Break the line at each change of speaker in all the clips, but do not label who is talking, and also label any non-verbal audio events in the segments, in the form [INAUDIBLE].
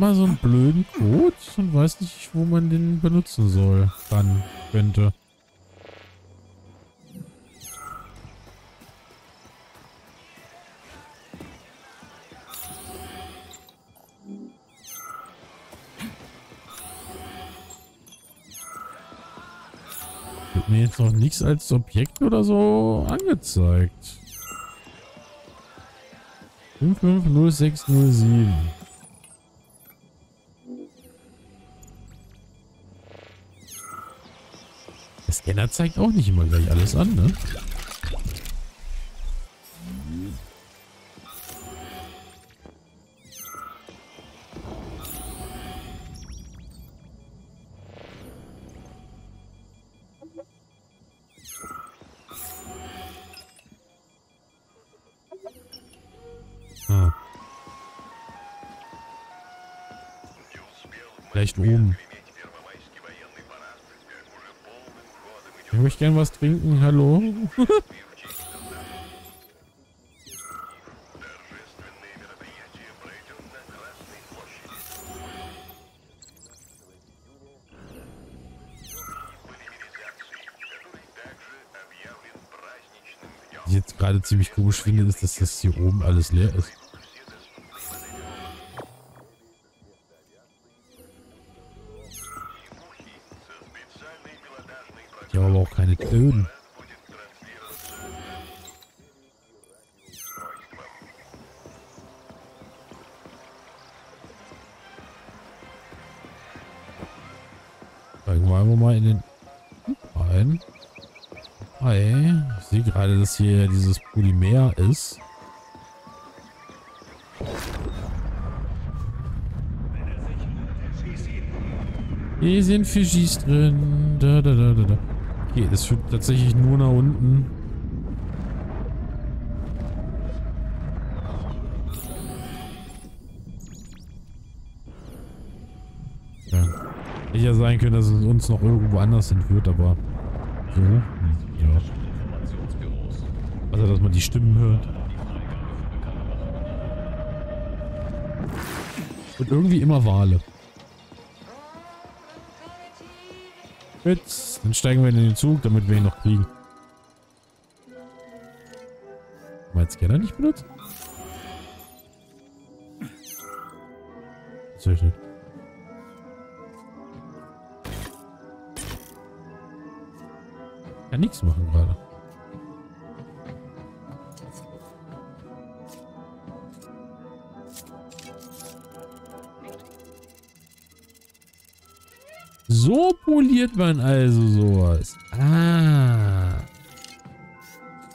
mal so einen blöden Code und weiß nicht, wo man den benutzen soll. Dann könnte. Wird mir jetzt noch nichts als Objekt oder so angezeigt. 550607. Scanner zeigt auch nicht immer gleich alles an, ne? Ah. Vielleicht oben. Ich möchte gern was trinken, hallo? Ich jetzt gerade ziemlich komisch finde, ist, dass das hier oben alles leer ist. Keine Tönen. Steigen wir einfach mal in den ein. Hi. Ich sehe gerade, dass hier dieses Polymer ist. Hier sind Fischis drin. Da, da, da, da, da. Okay, das führt tatsächlich nur nach unten. Ja. Hätte ja sein können, dass es uns noch irgendwo anders hinführt, aber so. hm, Ja. Also, dass man die Stimmen hört. Und irgendwie immer Wale. Jetzt, dann steigen wir in den Zug, damit wir ihn noch kriegen. Mein Scanner nicht benutzt? Tatsächlich. Kann nichts machen gerade. So poliert man also sowas. Ah.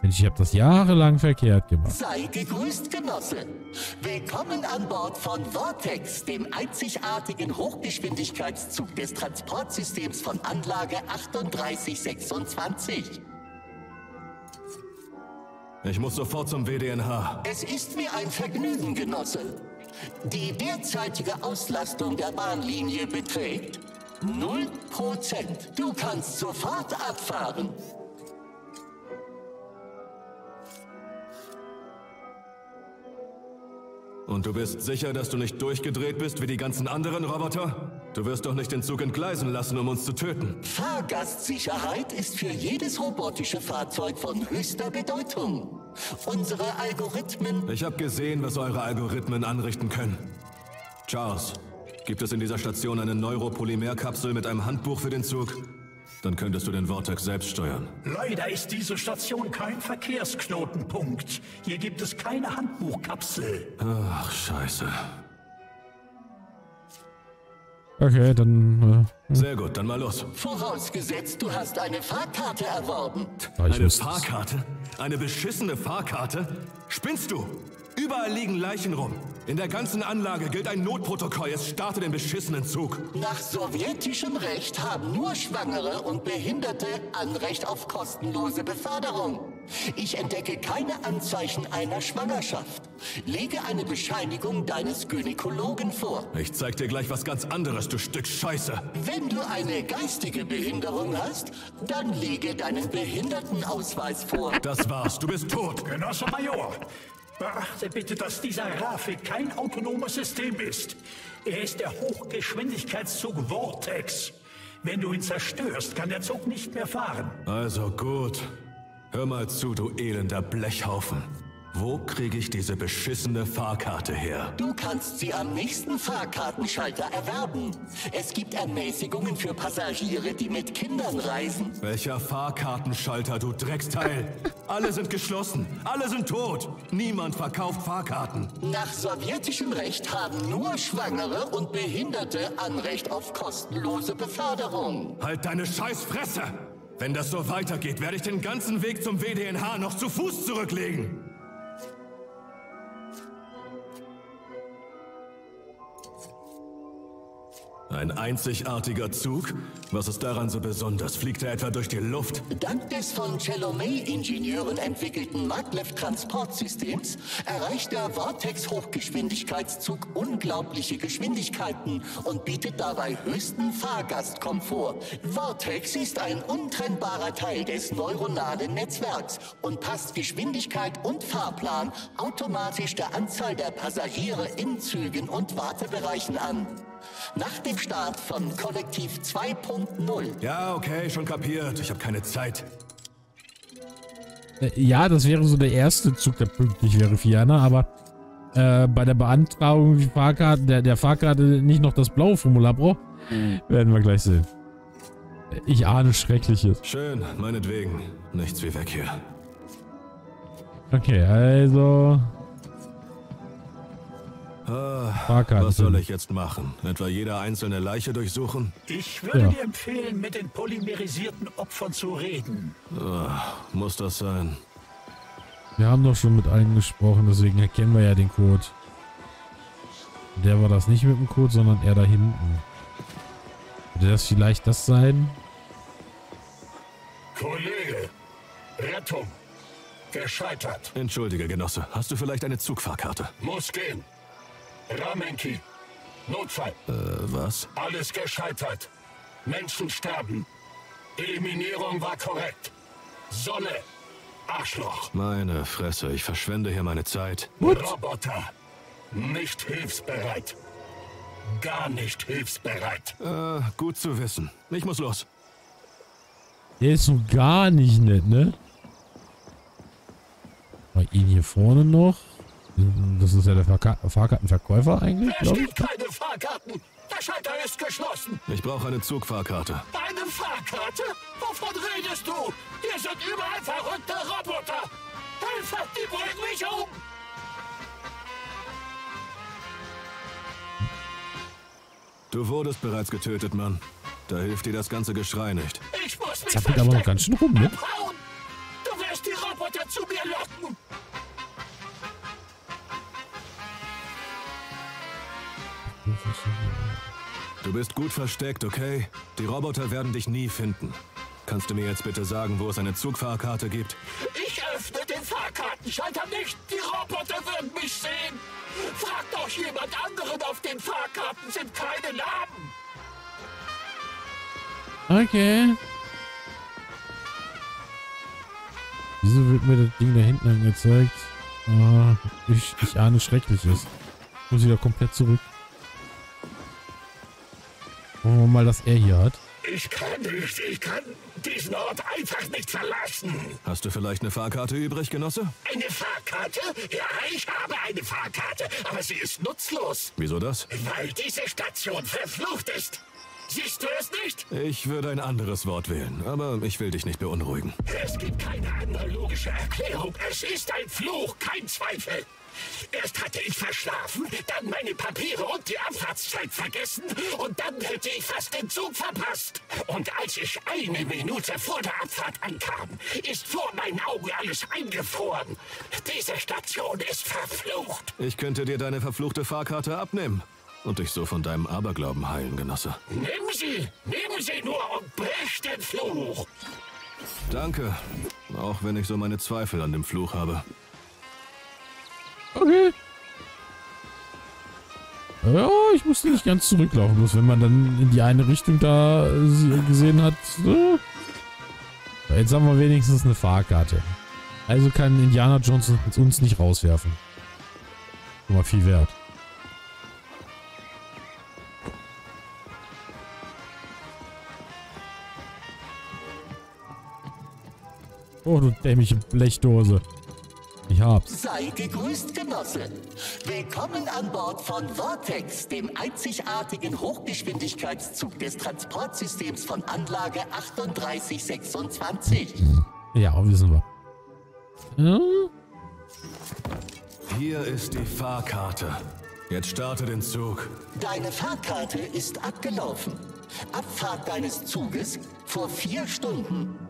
Mensch, ich habe das jahrelang verkehrt gemacht.
Sei gegrüßt, Genosse. Willkommen an Bord von Vortex, dem einzigartigen Hochgeschwindigkeitszug des Transportsystems von Anlage 3826.
Ich muss sofort zum WDNH.
Es ist mir ein Vergnügen, Genosse. Die derzeitige Auslastung der Bahnlinie beträgt 0%. Du kannst sofort abfahren.
Und du bist sicher, dass du nicht durchgedreht bist wie die ganzen anderen Roboter? Du wirst doch nicht den Zug entgleisen lassen, um uns zu töten.
Fahrgastsicherheit ist für jedes robotische Fahrzeug von höchster Bedeutung. Unsere Algorithmen
Ich habe gesehen, was eure Algorithmen anrichten können. Charles, gibt es in dieser Station eine Neuropolymerkapsel mit einem Handbuch für den Zug? Dann könntest du den Vortex selbst steuern.
Leider ist diese Station kein Verkehrsknotenpunkt. Hier gibt es keine Handbuchkapsel.
Ach, scheiße.
Okay, dann.
Sehr gut, dann mal los.
Vorausgesetzt, du hast eine Fahrkarte erworben.
Äh, ja, ich
Eine
muss-
Fahrkarte? Eine beschissene Fahrkarte? Spinnst du? Überall liegen Leichen rum. In der ganzen Anlage gilt ein Notprotokoll. Es startet den beschissenen Zug.
Nach sowjetischem Recht haben nur Schwangere und Behinderte Anrecht auf kostenlose Beförderung. Ich entdecke keine Anzeichen einer Schwangerschaft. Lege eine Bescheinigung deines Gynäkologen vor.
Ich zeig dir gleich was ganz anderes, du Stück Scheiße.
Wenn du eine geistige Behinderung hast, dann lege deinen Behindertenausweis vor.
Das war's, du bist tot.
Genosse Major, beachte bitte, dass dieser Rafik kein autonomes System ist. Er ist der Hochgeschwindigkeitszug Vortex. Wenn du ihn zerstörst, kann der Zug nicht mehr fahren.
Also gut. Hör mal zu, du elender Blechhaufen. Wo kriege ich diese beschissene Fahrkarte her?
Du kannst sie am nächsten Fahrkartenschalter erwerben. Es gibt Ermäßigungen für Passagiere, die mit Kindern reisen.
Welcher Fahrkartenschalter, du Drecksteil? Alle sind geschlossen. Alle sind tot. Niemand verkauft Fahrkarten.
Nach sowjetischem Recht haben nur Schwangere und Behinderte Anrecht auf kostenlose Beförderung.
Halt deine Scheißfresse! Wenn das so weitergeht, werde ich den ganzen Weg zum WDNH noch zu Fuß zurücklegen. Ein einzigartiger Zug? Was ist daran so besonders? Fliegt er etwa durch die Luft?
Dank des von Chelomey-Ingenieuren entwickelten Maglev-Transportsystems erreicht der Vortex-Hochgeschwindigkeitszug unglaubliche Geschwindigkeiten und bietet dabei höchsten Fahrgastkomfort. Vortex ist ein untrennbarer Teil des neuronalen Netzwerks und passt Geschwindigkeit und Fahrplan automatisch der Anzahl der Passagiere in Zügen und Wartebereichen an. Nach dem Start von Kollektiv 2.0
Ja, okay, schon kapiert. Ich habe keine Zeit.
Äh, ja, das wäre so der erste Zug, der pünktlich wäre, Fiana, aber äh, bei der Beantragung die Fahrkarte, der, der Fahrkarte nicht noch das blaue Formular braucht, werden wir gleich sehen. Ich ahne Schreckliches.
Schön, meinetwegen. Nichts wie weg hier.
Okay, also...
Ah,
Fahrkarte.
was soll ich jetzt machen? Etwa jede einzelne Leiche durchsuchen?
Ich würde
Ja.
dir empfehlen, mit den polymerisierten Opfern zu reden.
Ah, muss das sein?
Wir haben doch schon mit allen gesprochen, deswegen erkennen wir ja den Code. Der war das nicht mit dem Code, sondern er da hinten. Würde das vielleicht das sein?
Kollege, Rettung. Gescheitert.
Entschuldige, Genosse. Hast du vielleicht eine Zugfahrkarte?
Muss gehen. Ramenki. Notfall.
Äh, was?
Alles gescheitert. Menschen sterben. Eliminierung war korrekt. Sonne. Arschloch.
Meine Fresse, ich verschwende hier meine Zeit.
Roboter. Nicht hilfsbereit. Gar nicht hilfsbereit.
Äh, gut zu wissen. Ich muss los.
Der ist so gar nicht nett, ne? Bei ihn hier vorne noch. Das ist ja der Fahrka Fahrkartenverkäufer eigentlich,
Es
glaube ich.
gibt keine Fahrkarten. Der Schalter ist geschlossen.
Ich brauche eine Zugfahrkarte.
Eine Fahrkarte? Wovon redest du? Hier sind überall verrückte Roboter. Helfer, die bringen mich um.
Du wurdest bereits getötet, Mann. Da hilft dir das ganze Geschrei nicht.
Ich muss mich
Zappelt aber noch ganz schön rum, ne?
Bist gut versteckt, okay? Die Roboter werden dich nie finden. Kannst du mir jetzt bitte sagen, wo es eine Zugfahrkarte gibt?
Ich öffne den Fahrkartenschalter nicht. Die Roboter würden mich sehen. Frag doch jemand anderen. Auf den Fahrkarten sind keine Namen.
Okay. Wieso wird mir das Ding da hinten angezeigt? Ah, ich, ich ahne Schreckliches. Muss wieder komplett zurück. Wollen wir mal, dass er hier hat.
Ich kann nicht. Ich kann diesen Ort einfach nicht verlassen.
Hast du vielleicht eine Fahrkarte übrig, Genosse?
Eine Fahrkarte? Ja, ich habe eine Fahrkarte, aber sie ist nutzlos,
Wieso das?
weil diese Station verflucht ist. Siehst du es nicht?
Ich würde ein anderes Wort wählen, aber ich will dich nicht beunruhigen.
Es gibt keine andere logische Erklärung. Es ist ein Fluch, kein Zweifel. Erst hatte ich verschlafen, dann meine Papiere und die Abfahrtszeit vergessen und dann hätte ich fast den Zug verpasst. Und als ich eine Minute vor der Abfahrt ankam, ist vor meinen Augen alles eingefroren. Diese Station ist verflucht.
Ich könnte dir deine verfluchte Fahrkarte abnehmen und dich so von deinem Aberglauben heilen, Genosse.
Nehmen Sie, nehmen Sie nur und brech den Fluch.
Danke, auch wenn ich so meine Zweifel an dem Fluch habe.
Okay. Ja, ich musste nicht ganz zurücklaufen. Bloß wenn man dann in die eine Richtung da äh, gesehen hat. Äh. Jetzt haben wir wenigstens eine Fahrkarte. Also kann Indiana Johnson uns nicht rauswerfen. Schon mal viel wert. Oh, du dämliche Blechdose. Hab's.
Sei gegrüßt, Genosse. Willkommen an Bord von Vortex, dem einzigartigen Hochgeschwindigkeitszug des Transportsystems von Anlage 3826.
Ja, wissen wir. Hm?
Hier ist die Fahrkarte. Jetzt starte den Zug.
Deine Fahrkarte ist abgelaufen. Abfahrt deines Zuges vor vier Stunden.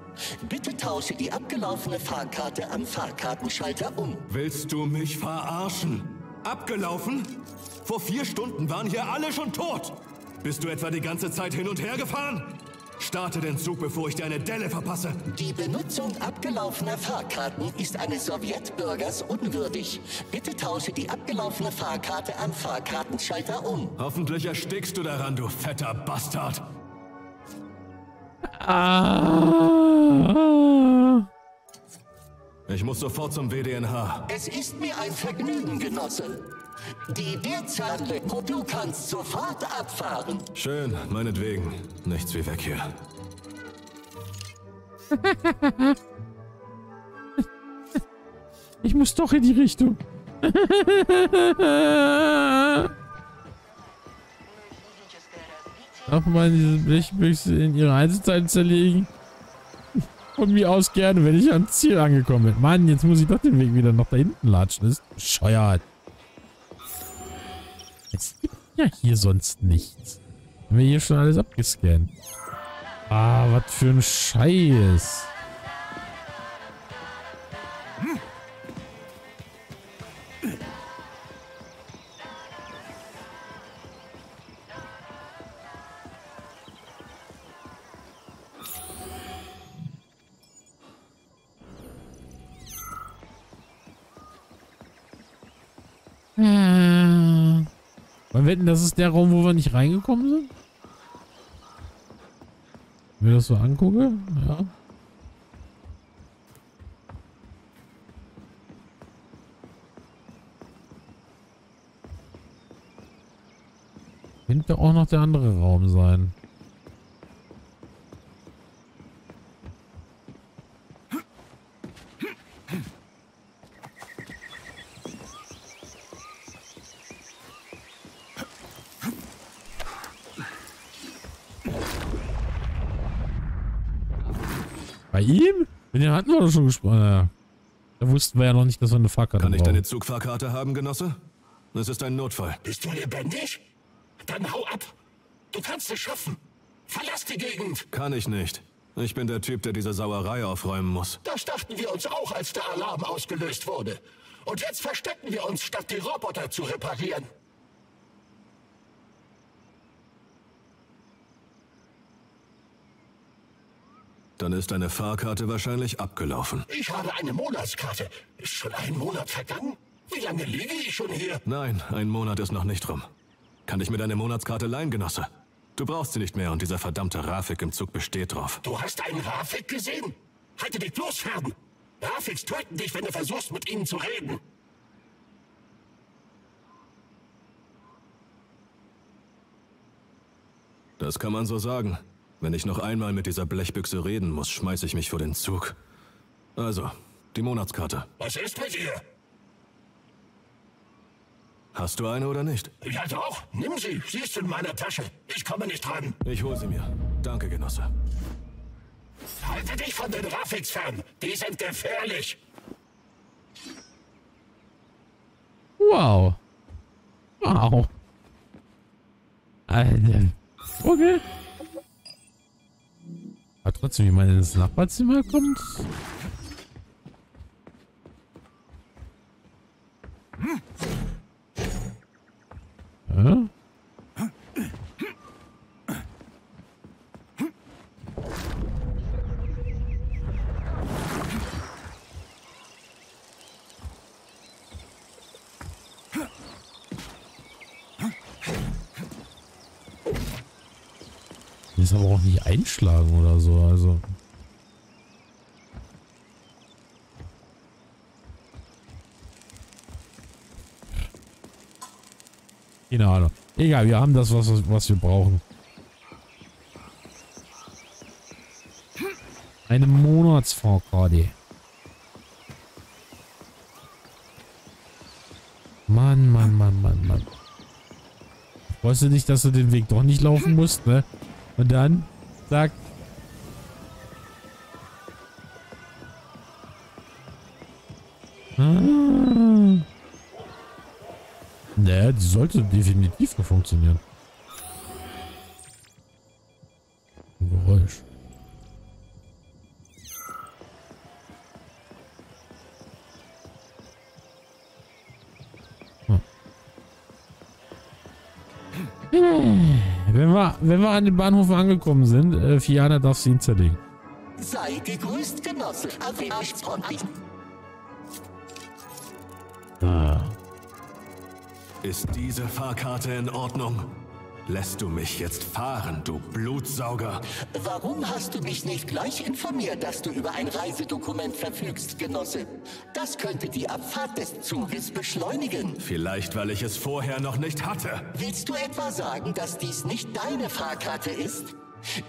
Bitte tausche die abgelaufene Fahrkarte am Fahrkartenschalter um.
Willst du mich verarschen? Abgelaufen? Vor vier Stunden waren hier alle schon tot. Bist du etwa die ganze Zeit hin und her gefahren? Starte den Zug, bevor ich dir eine Delle verpasse.
Die Benutzung abgelaufener Fahrkarten ist eines Sowjetbürgers unwürdig. Bitte tausche die abgelaufene Fahrkarte am Fahrkartenschalter um.
Hoffentlich erstickst du daran, du fetter Bastard.
Ah.
Ich muss sofort zum WDNH.
Es ist mir ein Vergnügen, Genosse. Die Derzahlle, du kannst sofort abfahren.
Schön, meinetwegen. Nichts wie weg hier.
Ich muss doch in die Richtung. [LAUGHS] Darf man diese Blechbüchse in ihre Einzelteile zerlegen? Von mir aus gerne, wenn ich ans Ziel angekommen bin. Mann, jetzt muss ich doch den Weg wieder nach da hinten latschen. Das ist bescheuert. Es gibt ja hier sonst nichts. Haben wir hier schon alles abgescannt. Ah, was für ein Scheiß. Hm. Wollen wir wetten, das ist der Raum, wo wir nicht reingekommen sind? Wenn ich das so angucke, ja. Könnte auch noch der andere Raum sein. Bei ihm? Mit dem hatten wir doch schon gesprochen. Da wussten wir ja noch nicht, dass wir eine Fahrkarte
Kann ich
brauchen.
deine Zugfahrkarte haben, Genosse? Es ist ein Notfall.
Bist du lebendig? Dann hau ab. Du kannst es schaffen. Verlass die Gegend.
Kann ich nicht. Ich bin der Typ, der diese Sauerei aufräumen muss.
Das dachten wir uns auch, als der Alarm ausgelöst wurde. Und jetzt verstecken wir uns, statt die Roboter zu reparieren.
Dann ist deine Fahrkarte wahrscheinlich abgelaufen.
Ich habe eine Monatskarte. Ist schon ein Monat vergangen? Wie lange liege ich schon hier?
Nein, ein Monat ist noch nicht rum. Kann ich mir deine Monatskarte leihen, Genosse? Du brauchst sie nicht mehr und dieser verdammte Rafik im Zug besteht drauf.
Du hast einen Rafik gesehen? Halte dich bloß fern. Rafiks töten dich, wenn du versuchst, mit ihnen zu reden.
Das kann man so sagen. Wenn ich noch einmal mit dieser Blechbüchse reden muss, schmeiße ich mich vor den Zug. Also, die Monatskarte.
Was ist mit ihr?
Hast du eine oder nicht?
Ja doch, nimm sie. Sie ist in meiner Tasche. Ich komme nicht dran.
Ich hol sie mir. Danke, Genosse.
Halte dich von den Rafiks fern. Die sind gefährlich.
Wow. Wow. Alter. Okay. Aber trotzdem, wie man ins Nachbarzimmer kommt. Hä? aber auch nicht einschlagen oder so. Also. Keine Ahnung. Egal, wir haben das, was, was wir brauchen. Eine Monatsvorkarte. Mann, Mann, Mann, Mann, Mann. Weißt du nicht, dass du den Weg doch nicht laufen musst, ne? Und dann, zack. Ah. Naja, die sollte definitiv noch funktionieren. Ein Geräusch. Wenn wir, wenn wir an den Bahnhof angekommen sind, äh, Fiana darf sie ihn zerlegen.
Sei gegrüßt, Genosse.
Ah.
Ist diese Fahrkarte in Ordnung? Lässt du mich jetzt fahren, du Blutsauger?
Warum hast du mich nicht gleich informiert, dass du über ein Reisedokument verfügst, Genosse? Das könnte die Abfahrt des Zuges beschleunigen.
Vielleicht, weil ich es vorher noch nicht hatte.
Willst du etwa sagen, dass dies nicht deine Fahrkarte ist?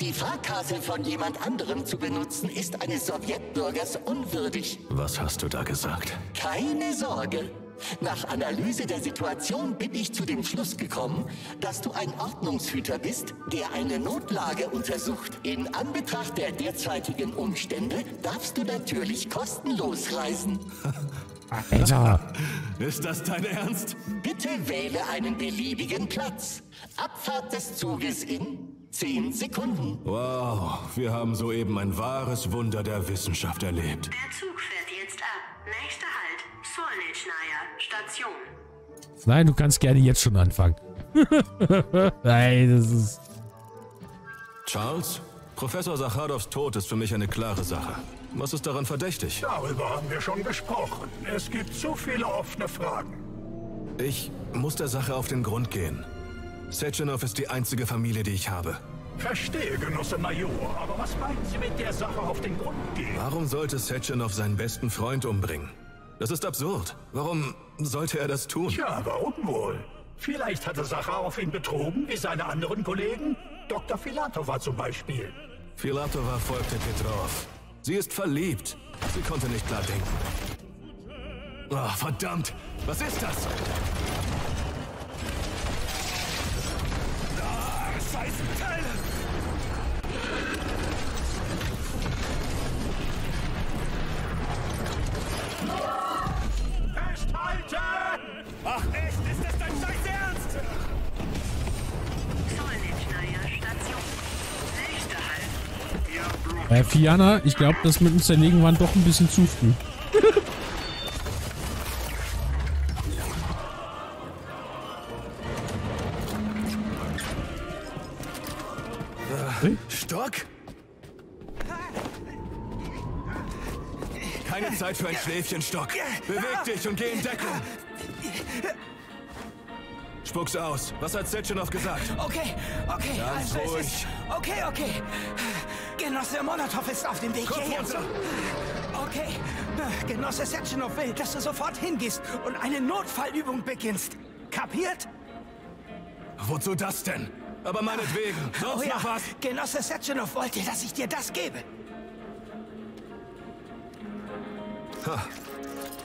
Die Fahrkarte von jemand anderem zu benutzen, ist eines Sowjetbürgers unwürdig.
Was hast du da gesagt?
Keine Sorge. Nach Analyse der Situation bin ich zu dem Schluss gekommen, dass du ein Ordnungshüter bist, der eine Notlage untersucht. In Anbetracht der derzeitigen Umstände darfst du natürlich kostenlos reisen. [LAUGHS]
Alter.
Ist das dein Ernst?
Bitte wähle einen beliebigen Platz. Abfahrt des Zuges in 10 Sekunden.
Wow, wir haben soeben ein wahres Wunder der Wissenschaft erlebt.
Der Zug fährt jetzt ab. Nächster Halt, Solnitschnaya, Station.
Nein, du kannst gerne jetzt schon anfangen. [LAUGHS] Nein, das ist...
Charles? Professor Sacharovs Tod ist für mich eine klare Sache. Was ist daran verdächtig?
Darüber haben wir schon gesprochen. Es gibt zu viele offene Fragen.
Ich muss der Sache auf den Grund gehen. Sechenov ist die einzige Familie, die ich habe.
Verstehe, Genosse Major, aber was meinen Sie mit der Sache auf den Grund gehen?
Warum sollte Sechenov seinen besten Freund umbringen? Das ist absurd. Warum sollte er das tun?
Tja, warum wohl? Vielleicht hatte Sacharow ihn betrogen, wie seine anderen Kollegen. Dr. Filatova zum Beispiel.
Filatova folgte Petrov. Sie ist verliebt. Sie konnte nicht klar denken. Oh, verdammt! Was ist das? Ah, scheiß Teile!
Äh, Fiana, ich glaube, das mit dem Zerlegen war doch ein bisschen zu früh.
Stock? Keine Zeit für ein Schläfchen, Stock. Beweg dich und geh in Deckung. Spuck's aus. Was hat Sechenov gesagt?
Okay, okay,
Ganz
also es
ruhig.
ist... Okay, okay. Genosse Molotow ist auf dem Weg
Kopf
hierher.
runter.
Okay. Genosse Sechenov will, dass du sofort hingehst und eine Notfallübung beginnst. Kapiert?
Wozu das denn? Aber meinetwegen. [LAUGHS] Sonst
oh ja,
noch was?
Genosse Sechenov wollte, dass ich dir das gebe.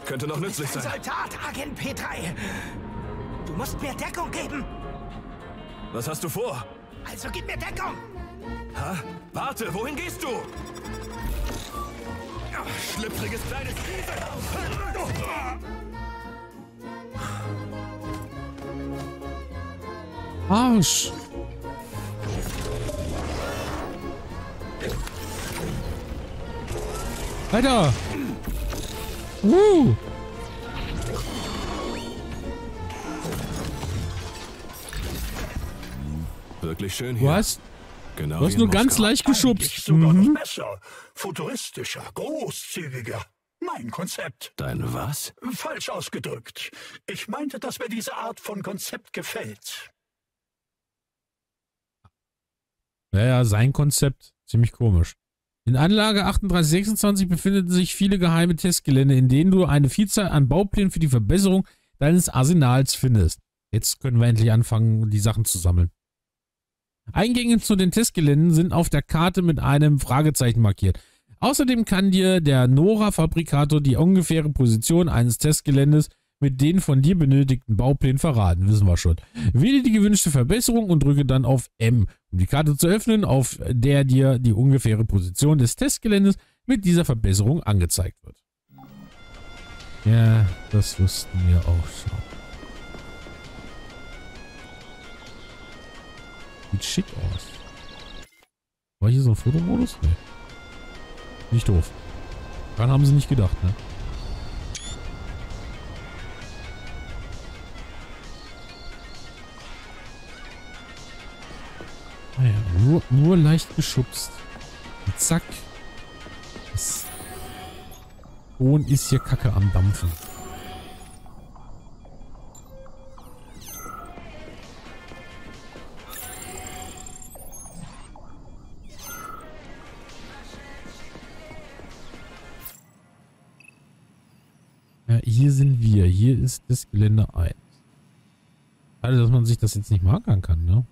Könnte noch nützlich
Ein
sein.
Soldat, Agent P3. Du musst mir Deckung geben.
Was hast du vor?
Also gib mir Deckung.
Ha? Warte, wohin gehst du? Ach, schlüpfriges kleines.
Arsch. Alter. Uh.
Wirklich schön hier.
Hast,
Genau
du hast nur ganz
Moskau.
leicht geschubst.
sogar
Mhm.
noch besser. Futuristischer, großzügiger. Mein Konzept.
Dein was?
Falsch ausgedrückt. Ich meinte, dass mir diese Art von Konzept gefällt.
Naja, sein Konzept. Ziemlich komisch. In Anlage 3826 befinden sich viele geheime Testgelände, in denen du eine Vielzahl an Bauplänen für die Verbesserung deines Arsenals findest. Jetzt können wir endlich anfangen, die Sachen zu sammeln. Eingänge zu den Testgeländen sind auf der Karte mit einem Fragezeichen markiert. Außerdem kann dir der Nora-Fabrikator die ungefähre Position eines Testgeländes mit den von dir benötigten Bauplänen verraten, wissen wir schon. Wähle die gewünschte Verbesserung und drücke dann auf M, um die Karte zu öffnen, auf der dir die ungefähre Position des Testgeländes mit dieser Verbesserung angezeigt wird. Ja, das wussten wir auch schon. Sieht schick aus. War hier so ein Fotomodus? Nee. Nicht doof. Daran haben sie nicht gedacht, ne? Naja, nur, nur leicht geschubst. Und zack. Das Ton ist hier Kacke am Dampfen. Das Gelände 1. Schade, dass man sich das jetzt nicht markern kann, ne?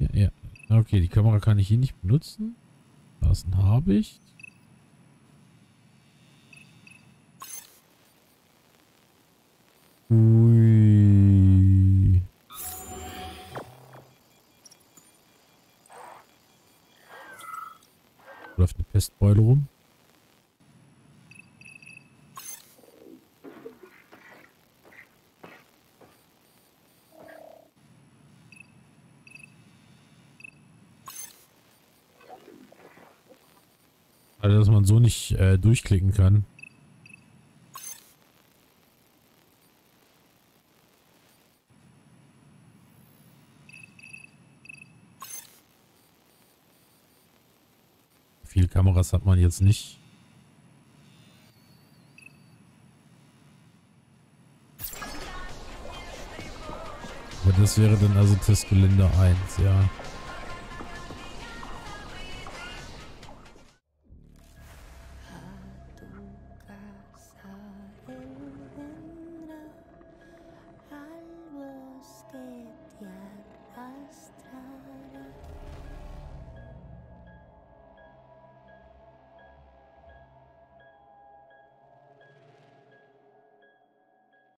Ja, ja. Okay, die Kamera kann ich hier nicht benutzen. Da ist ein Habicht. Ui. Läuft eine Pestbeule rum. Also, dass man so nicht äh, durchklicken kann. Viele Kameras hat man jetzt nicht. Aber das wäre dann also Testgelände 1, ja.